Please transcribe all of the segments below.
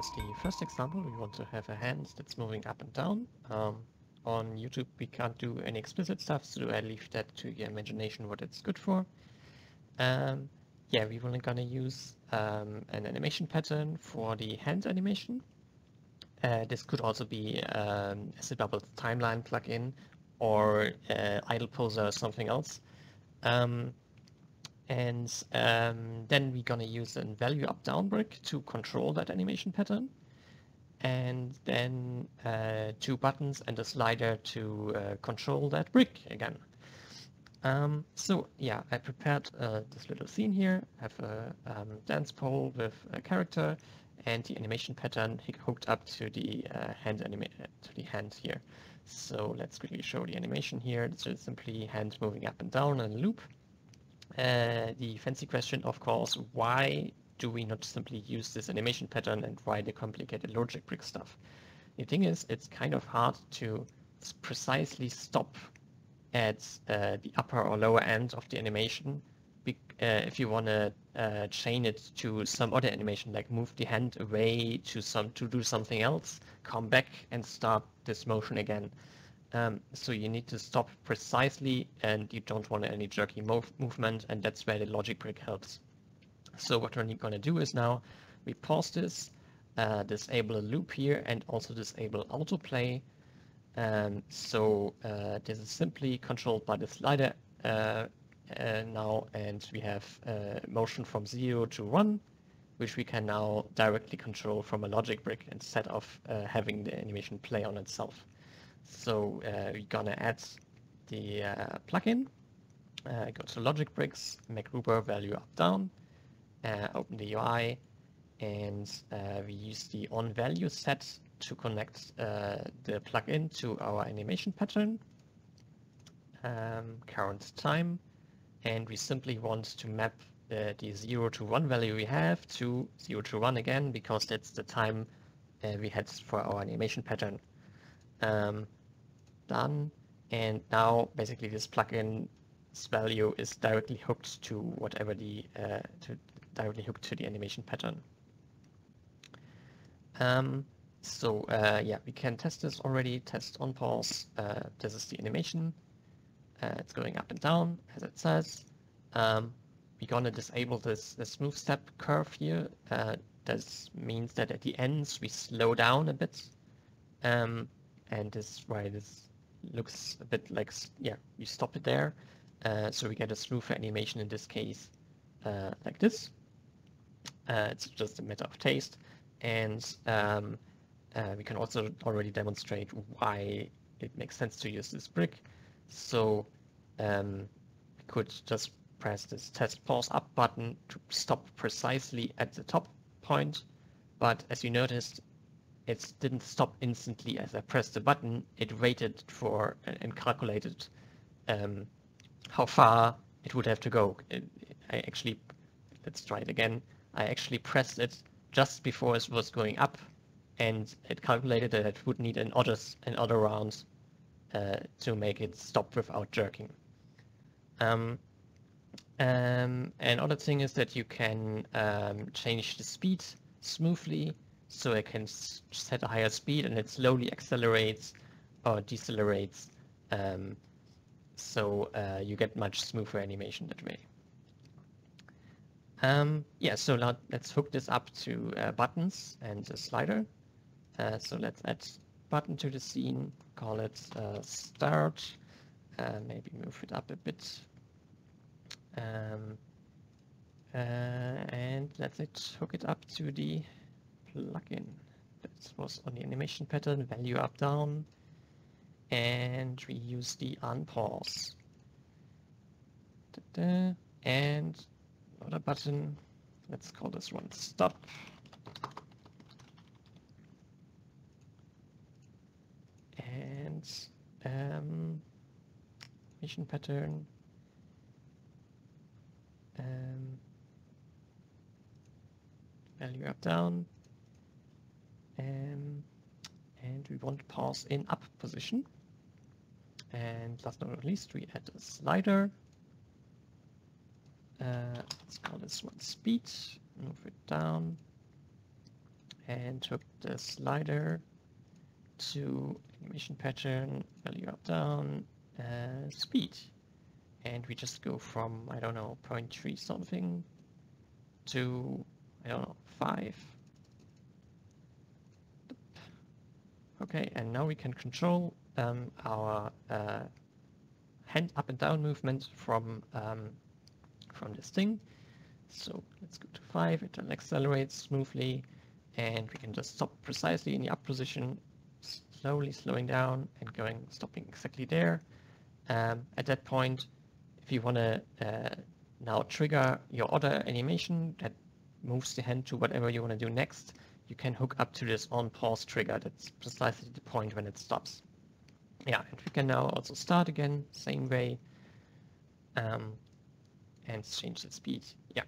as the first example, we want to have a hand that's moving up and down. Um, on YouTube, we can't do any explicit stuff, so I leave that to your imagination what it's good for. Um, yeah, we are only gonna use um, an animation pattern for the hand animation. Uh, this could also be um, a Bubble timeline plugin or uh, idle poser or something else. Um, and um, then we're gonna use a value up down brick to control that animation pattern. And then uh, two buttons and a slider to uh, control that brick again. Um, so yeah, I prepared uh, this little scene here. I have a um, dance pole with a character and the animation pattern hooked up to the uh, hand to the hand here. So let's quickly show the animation here. It's just simply hand moving up and down in a loop. Uh, the fancy question, of course, why do we not simply use this animation pattern and why the complicated logic brick stuff? The thing is, it's kind of hard to precisely stop at uh, the upper or lower end of the animation uh, if you want to uh, chain it to some other animation, like move the hand away to some to do something else, come back and start this motion again. Um, so you need to stop precisely and you don't want any jerky move movement and that's where the logic brick helps. So what we're going to do is now we pause this, uh, disable a loop here and also disable autoplay. Um, so uh, this is simply controlled by the slider uh, uh, now and we have uh, motion from 0 to 1 which we can now directly control from a logic brick instead of uh, having the animation play on itself. So uh, we're gonna add the uh, plugin, uh, go to logic bricks, MacGruber value up down, open the UI, and we use the on value set to connect the plugin to our animation pattern. Um, current time, and we simply want to map uh, the 0 to 1 value we have to 0 to 1 again because that's the time uh, we had for our animation pattern. Um, done and now basically this plugin's value is directly hooked to whatever the uh, to directly hooked to the animation pattern. Um, so uh, yeah, we can test this already, test on pause. Uh, this is the animation. Uh, it's going up and down, as it says. Um, we're gonna disable this, this smooth step curve here. Uh, this means that at the ends we slow down a bit. Um, and this is why this looks a bit like, yeah, you stop it there. Uh, so we get a smoother animation in this case, uh, like this. Uh, it's just a matter of taste. And um, uh, we can also already demonstrate why it makes sense to use this brick. So um, I could just press this test pause up button to stop precisely at the top point. But as you noticed, it didn't stop instantly as I pressed the button. It waited for and calculated um, how far it would have to go. It, I actually, let's try it again. I actually pressed it just before it was going up and it calculated that it would need an other, an other round uh, to make it stop without jerking. Um, um, another thing is that you can um, change the speed smoothly, so I can set a higher speed and it slowly accelerates or decelerates, um, so uh, you get much smoother animation that way. Um, yeah, so now let's hook this up to uh, buttons and a slider. Uh, so let's add button to the scene, call it uh, start, uh, maybe move it up a bit. Um, uh, and let's hook it up to the plugin. That was on the animation pattern, value up down, and we use the unpause. Da -da. And another button, let's call this one stop. And um, mission pattern. Um, value up down. Um, and we want to pause in up position. And last but not least, we add a slider. Uh, let's call this one speed. Move it down. and hook the slider to animation pattern, value up down, uh, speed. And we just go from, I don't know, 0.3 something to, I don't know, 5. Okay, and now we can control um, our uh, hand up and down movement from um, from this thing. So let's go to 5, it accelerates smoothly, and we can just stop precisely in the up position, slowly slowing down and going, stopping exactly there. Um, at that point, if you want to uh, now trigger your other animation that moves the hand to whatever you want to do next, you can hook up to this on pause trigger. That's precisely the point when it stops. Yeah, and we can now also start again, same way, um, and change the speed. Yeah.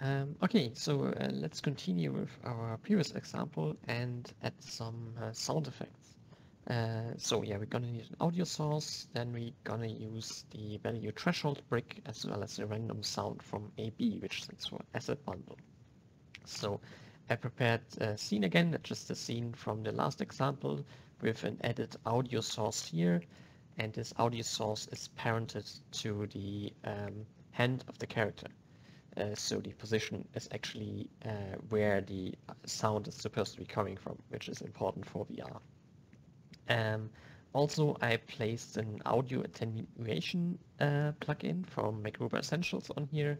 Um, okay, so uh, let's continue with our previous example and add some uh, sound effects. Uh, so yeah, we're gonna need an audio source, then we're gonna use the value threshold brick as well as a random sound from AB, which stands for asset bundle. So I prepared a scene again, just a scene from the last example with an added audio source here, and this audio source is parented to the um, hand of the character. Uh, so the position is actually uh, where the sound is supposed to be coming from, which is important for VR. Um, also, I placed an audio attenuation uh, plugin from MacGruber Essentials on here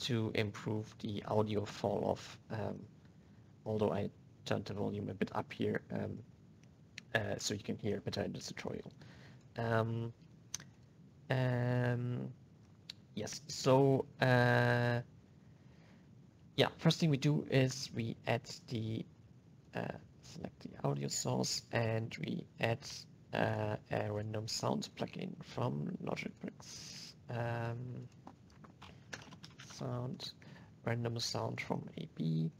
to improve the audio fall off, um, although I turned the volume a bit up here um, uh, so you can hear better in this tutorial. Um, um yes, so uh, yeah, first thing we do is we add the uh, select the audio source and we add uh, a random sound plugin from Logic Bricks. Sound, random sound from AB,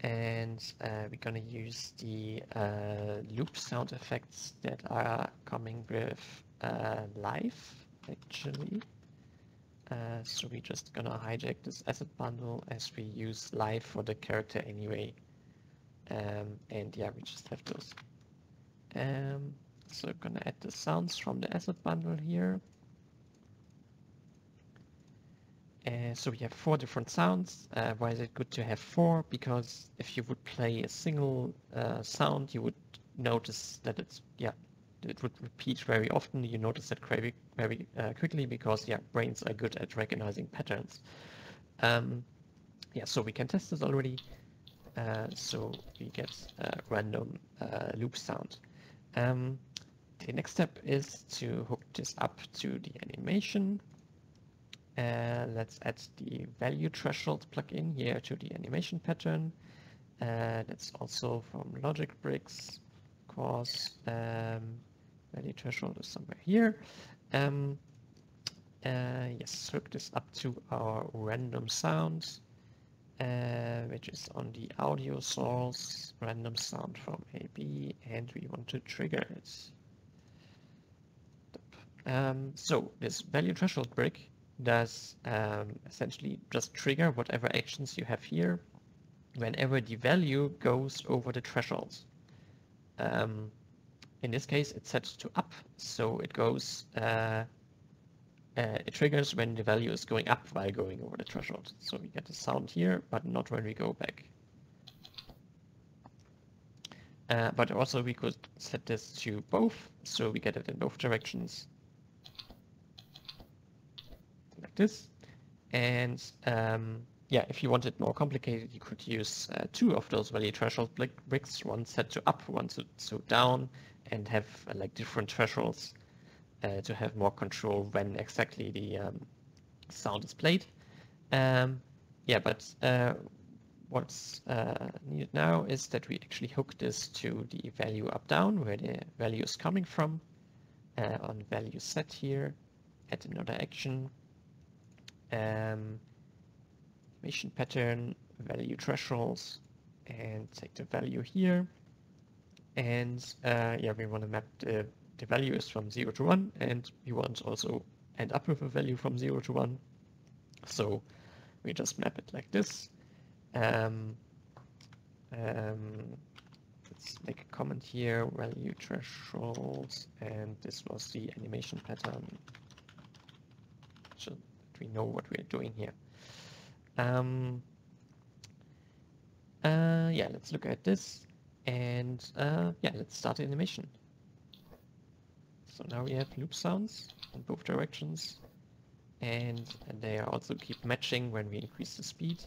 and uh, we're gonna use the uh, loop sound effects that are coming with uh, live, actually. Uh, so we're just gonna hijack this asset bundle as we use live for the character anyway. Um, and yeah, we just have those. Um, so I'm gonna add the sounds from the asset bundle here. Uh, so we have four different sounds. Uh, why is it good to have four? Because if you would play a single uh, sound, you would notice that it's, yeah, it would repeat very often. You notice that very, very uh, quickly because, yeah, brains are good at recognizing patterns. Um, yeah, so we can test this already. Uh, so we get a random loop sound. Um, the next step is to hook this up to the animation. Uh, let's add the value threshold plugin here to the animation pattern. Uh, that's also from Logic Bricks, of course. Um, value threshold is somewhere here. Um, uh, yes, hook this up to our random sounds uh, which is on the audio source, random sound from AB, and we want to trigger it. Um, so this value threshold brick does um, essentially just trigger whatever actions you have here whenever the value goes over the thresholds. Um, in this case, it's set to up, so it goes uh, uh, it triggers when the value is going up while going over the threshold. So we get the sound here, but not when we go back. Uh, but also we could set this to both, so we get it in both directions. Like this. And um, yeah, if you want it more complicated, you could use uh, two of those value threshold bricks, one set to up, one to, to down, and have uh, like different thresholds uh, to have more control when exactly the um, sound is played. Um, yeah, but uh, what's uh, needed now is that we actually hook this to the value up down where the value is coming from uh, on value set here, add another action, um, animation pattern, value thresholds, and take the value here. And uh, yeah, we want to map the the value is from 0 to 1 and we want also end up with a value from 0 to 1. So we just map it like this. Um, Um, let's make a comment here, value thresholds, and this was the animation pattern. We know what we're doing here. Um, uh, yeah, let's look at this. And uh, yeah, let's start the animation. So now we have loop sounds in both directions. And, and they also keep matching when we increase the speed.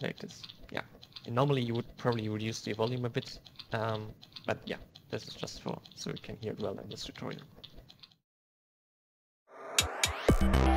Like this, yeah. And normally you would probably reduce the volume a bit, um, but yeah, this is just for so you can hear it well in this tutorial. Thank you.